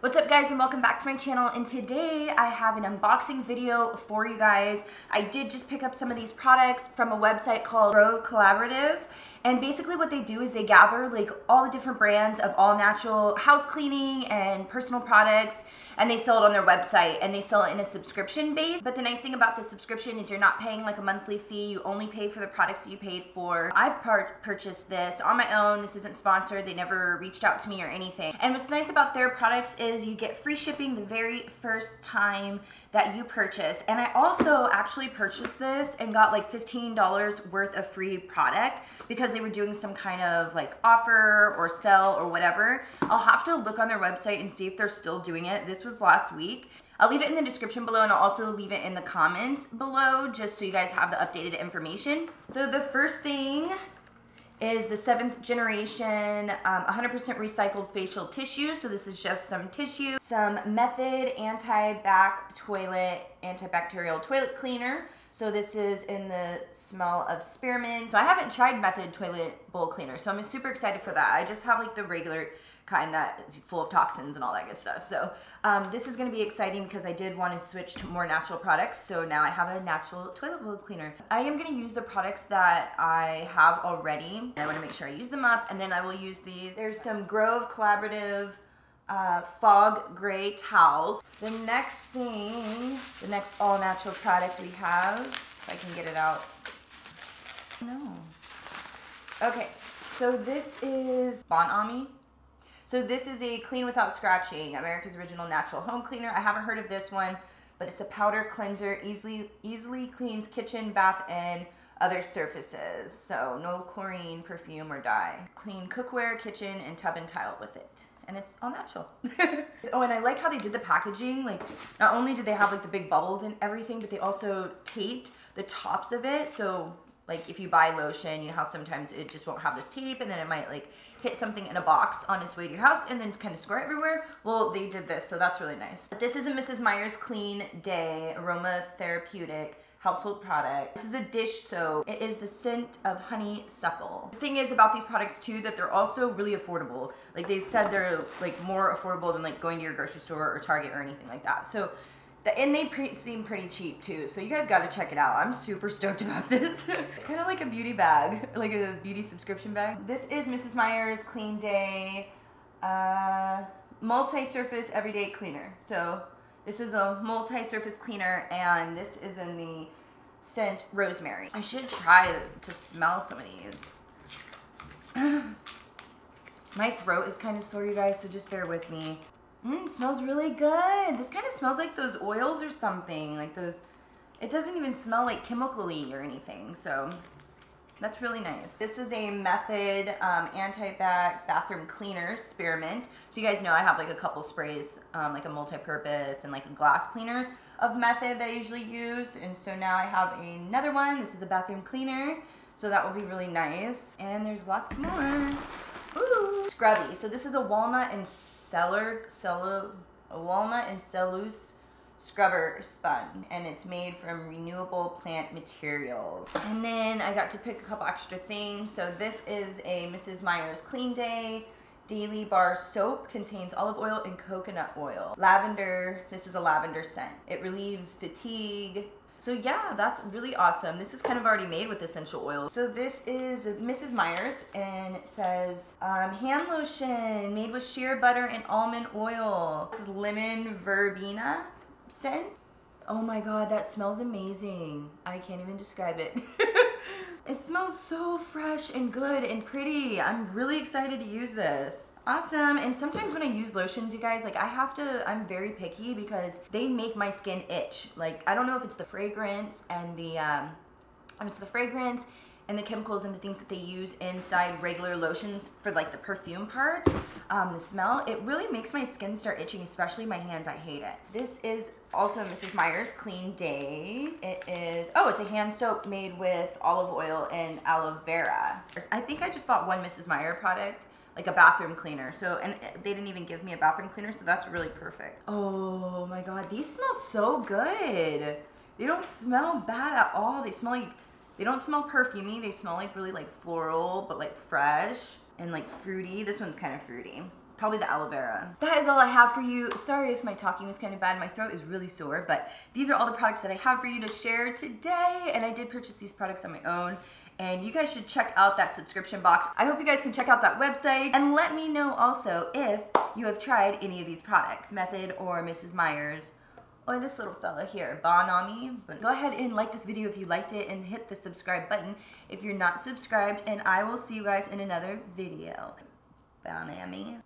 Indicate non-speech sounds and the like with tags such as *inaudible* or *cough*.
What's up guys and welcome back to my channel and today I have an unboxing video for you guys. I did just pick up some of these products from a website called Grove Collaborative and basically what they do is they gather like all the different brands of all natural house cleaning and personal products and they sell it on their website and they sell it in a subscription base. But the nice thing about the subscription is you're not paying like a monthly fee. You only pay for the products that you paid for. I purchased this on my own. This isn't sponsored. They never reached out to me or anything. And what's nice about their products is you get free shipping the very first time that you purchase. And I also actually purchased this and got like $15 worth of free product because they were doing some kind of like offer or sell or whatever. I'll have to look on their website and see if they're still doing it. This was last week. I'll leave it in the description below and I'll also leave it in the comments below just so you guys have the updated information. So the first thing is the seventh generation 100% um, recycled facial tissue. So this is just some tissue, some Method anti-back toilet, antibacterial toilet cleaner. So this is in the smell of spearmint. So I haven't tried Method toilet bowl cleaner, so I'm super excited for that. I just have like the regular kind that is full of toxins and all that good stuff. So um, this is gonna be exciting because I did want to switch to more natural products. So now I have a natural toilet bowl cleaner. I am gonna use the products that I have already. I wanna make sure I use them up and then I will use these. There's some Grove Collaborative uh, fog gray towels. The next thing, the next all natural product we have, if I can get it out. No. Okay, so this is Bon Ami so this is a clean without scratching, America's original natural home cleaner. I haven't heard of this one, but it's a powder cleanser, easily easily cleans kitchen, bath, and other surfaces. So no chlorine, perfume, or dye. Clean cookware, kitchen, and tub and tile with it. And it's all natural. *laughs* oh, and I like how they did the packaging. Like, not only did they have like the big bubbles and everything, but they also taped the tops of it. So like if you buy lotion, you know how sometimes it just won't have this tape and then it might like hit something in a box on its way to your house and then kind of squirt everywhere. Well, they did this, so that's really nice. But this is a Mrs. Meyer's Clean Day Aroma Therapeutic household product. This is a dish soap. It is the scent of honeysuckle. The thing is about these products too that they're also really affordable. Like they said they're like more affordable than like going to your grocery store or Target or anything like that. So the, and they pre seem pretty cheap too, so you guys gotta check it out. I'm super stoked *laughs* about this. it's kind of like a beauty bag, like a beauty subscription bag. This is Mrs. Meyer's Clean Day uh, multi-surface everyday cleaner. So this is a multi-surface cleaner and this is in the scent rosemary. I should try to smell some of these. *sighs* My throat is kind of sore, you guys, so just bear with me. Mmm, smells really good. This kind of smells like those oils or something. Like those, it doesn't even smell like chemically or anything. So that's really nice. This is a Method um, Anti-Bac Bathroom Cleaner Spearmint. So you guys know I have like a couple sprays, um, like a multi-purpose and like a glass cleaner of Method that I usually use. And so now I have another one. This is a bathroom cleaner. So that will be really nice. And there's lots more. Ooh. Scrubby. So this is a walnut and cellar, cello, a walnut and cellulose scrubber spun and it's made from renewable plant materials. And then I got to pick a couple extra things. So this is a Mrs. Meyer's Clean Day Daily Bar Soap contains olive oil and coconut oil. Lavender, this is a lavender scent. It relieves fatigue, so yeah, that's really awesome. This is kind of already made with essential oils. So this is Mrs. Meyer's and it says um, hand lotion made with shea butter and almond oil. This is lemon verbena scent. Oh my god, that smells amazing. I can't even describe it. *laughs* it smells so fresh and good and pretty. I'm really excited to use this. Awesome. And sometimes when I use lotions, you guys, like I have to, I'm very picky because they make my skin itch. Like, I don't know if it's the fragrance and the, um, if it's the fragrance and the chemicals and the things that they use inside regular lotions for like the perfume part, um, the smell, it really makes my skin start itching, especially my hands. I hate it. This is also Mrs. Meyer's Clean Day. It is, oh, it's a hand soap made with olive oil and aloe vera. I think I just bought one Mrs. Meyer product like a bathroom cleaner. So, and they didn't even give me a bathroom cleaner, so that's really perfect. Oh my God, these smell so good. They don't smell bad at all. They smell like, they don't smell perfumey. They smell like really like floral, but like fresh and like fruity. This one's kind of fruity. Probably the aloe vera. That is all I have for you. Sorry if my talking was kind of bad. My throat is really sore, but these are all the products that I have for you to share today. And I did purchase these products on my own and you guys should check out that subscription box. I hope you guys can check out that website and let me know also if you have tried any of these products, Method or Mrs. Meyer's or this little fella here, Bon Ami. But go ahead and like this video if you liked it and hit the subscribe button if you're not subscribed and I will see you guys in another video. Bon Ami.